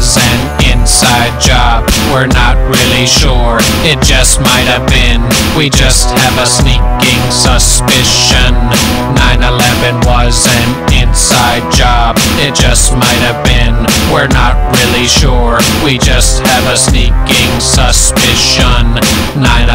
was an inside job. We're not really sure, it just might have been. We just have a sneaking suspicion. 9-11 was an inside job, it just might have been. We're not really sure, we just have a sneaking suspicion. 9